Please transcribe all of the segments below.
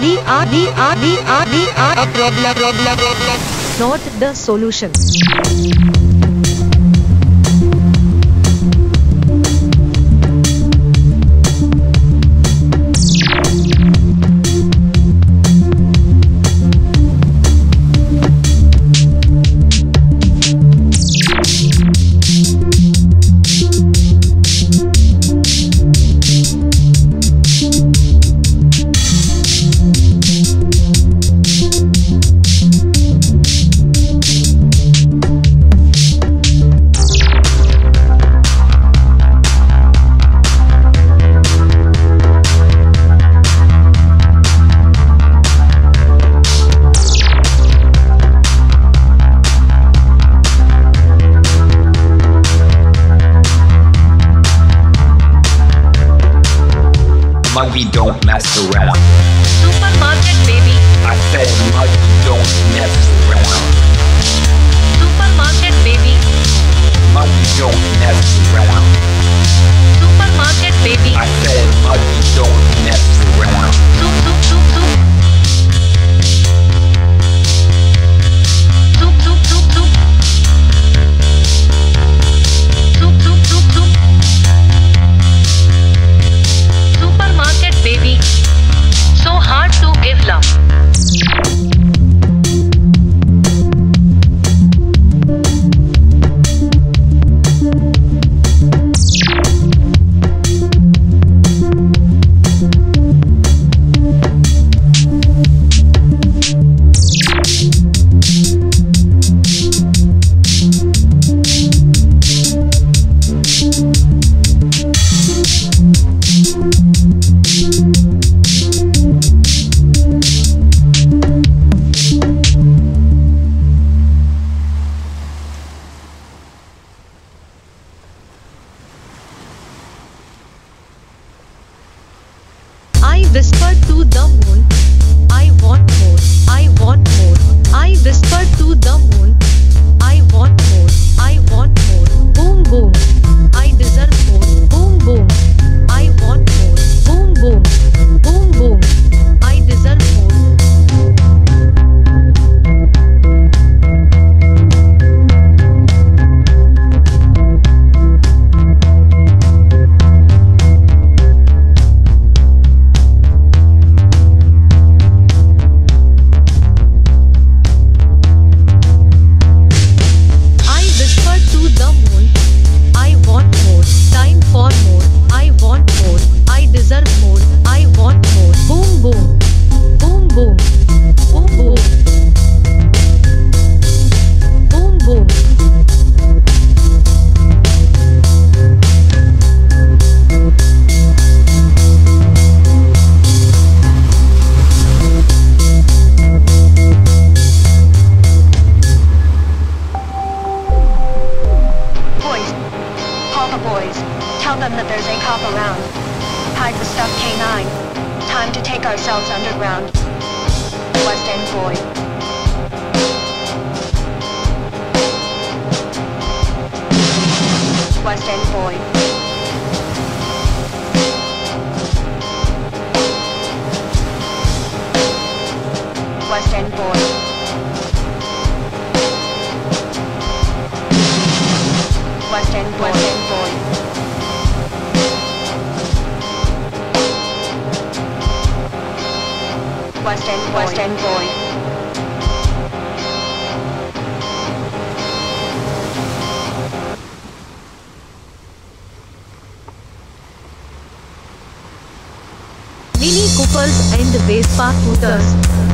We are, we are, we are, we are a problem, problem, problem. Not the solution. don't mess around. I whispered to the moon, I want more, I want more. I whispered to the moon, I want more, I want more. Boom boom, I deserve more. background. West End boy. West End boy. West End boy. in the base path motors.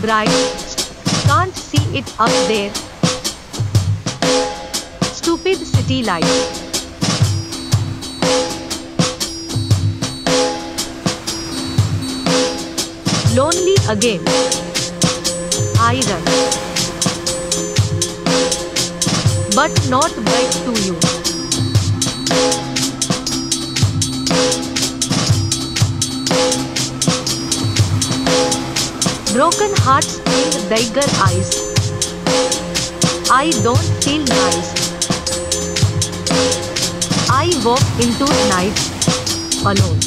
Bright. Can't see it up there. Stupid city lights. Lonely again. Run. But not back to you. Broken hearts and beggar eyes. I don't feel nice. I walk into night alone.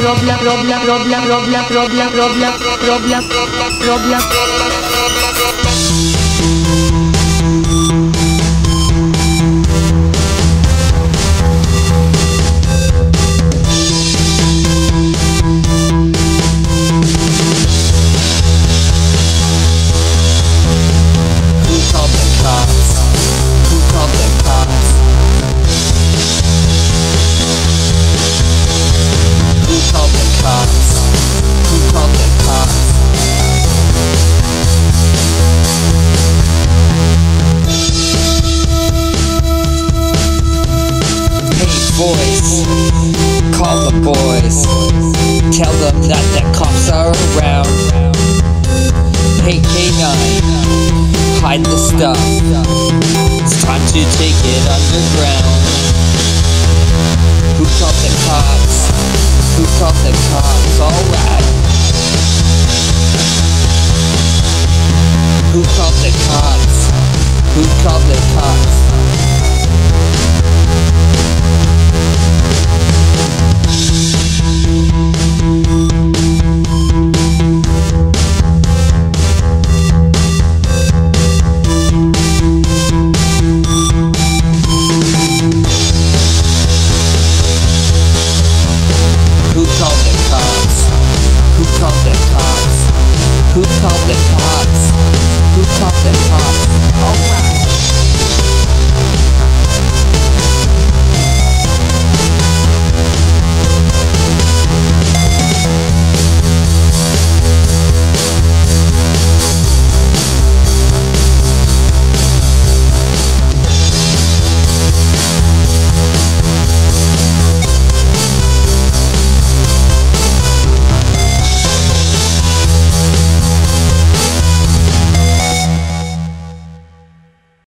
Problem, problem, problem, problem, problem, problem, problem, problem. Who that cops are around. Hey K9, hide the stuff. It's time to take it underground. Who called the cops? Who called the cops? Alright. Who called the cops? Who called the cops?